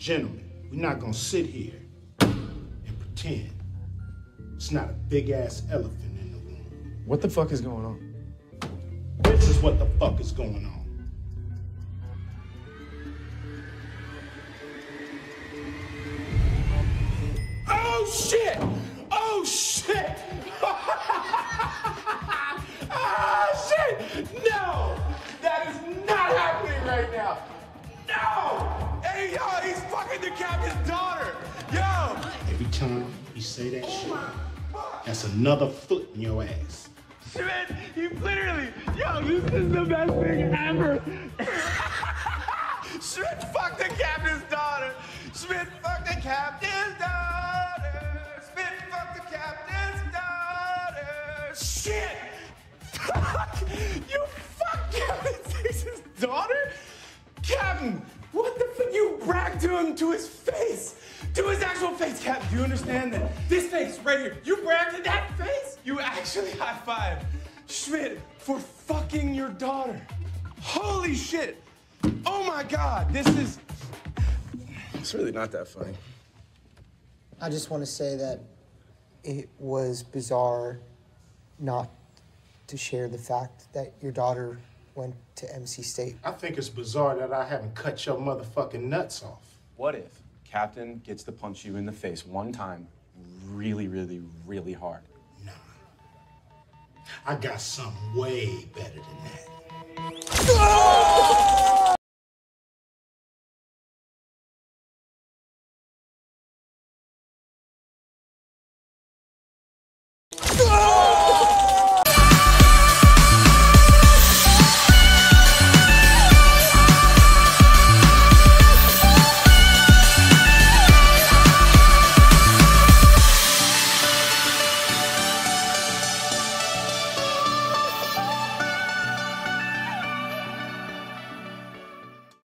gentlemen, we're not gonna sit here and pretend it's not a big ass elephant in the room. What the fuck is going on? This is what the fuck is going on. Oh shit! Every time you say that shit, that's another foot in your ass. Schmidt, you literally, yo, this is the best thing ever. Schmidt fucked the captain's daughter. Schmidt fucked the captain's daughter. Schmidt fucked the captain's daughter. Shit! Fuck! You fucked Captain Dickson's daughter? Captain, what the fuck? You bragged to him to his face. To his actual face, Cap. Do you understand that? This face right here. You bragged to that face? You actually high five Schmidt for fucking your daughter. Holy shit. Oh my god, this is. It's really not that funny. I just want to say that it was bizarre not to share the fact that your daughter went to MC State. I think it's bizarre that I haven't cut your motherfucking nuts off. What if Captain gets to punch you in the face one time really, really, really hard? Nah. I got something way better than that.